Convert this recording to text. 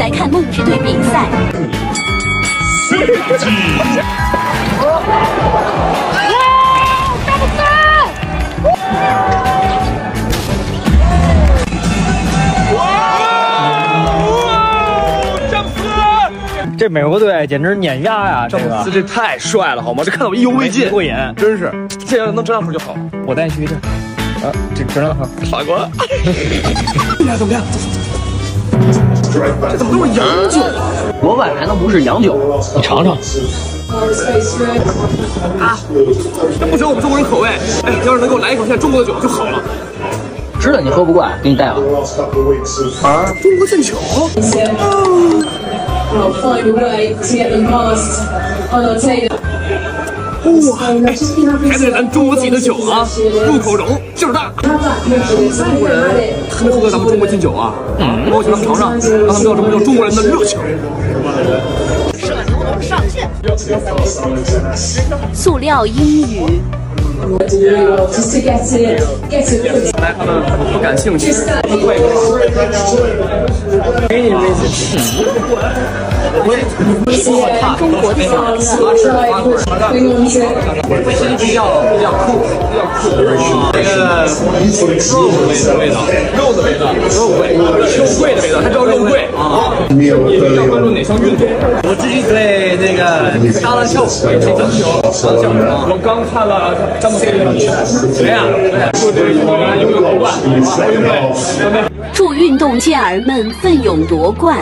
来看梦之队比赛。这美国队简直碾压呀！这个这太帅了，好吗？这看得我意犹未尽，过瘾，真是。这要能整两口就好。我带你去一阵。啊，这这两口。法国。怎么样？怎么样？这怎么都是洋酒啊？国外还能不是洋酒？你尝尝。啊，这不合我们中国人口味。哎，要是能给我来一口现在中国的酒就好了。知道你喝不惯，给你带了。啊，中国进球。I'll 哇，还得咱中国自己的酒啊，入口柔，劲儿大。中国人特别喝咱们中国劲酒啊，嗯，我请他们尝尝，让他们知道什么叫中国人的热情。塑料英语。It. 来，他们不感兴趣。给你一些。中国的小吃。比较比较酷，比较酷。那个肉的味道，肉的味道，肉味，肉桂的味道，它。你比较关注哪项运动？我自己对那个沙篮球，打篮球，打篮球。我刚看了詹姆斯的比赛，怎么样？祝这个运动员永远夺冠，奥运会。祝运动健儿们奋勇夺冠。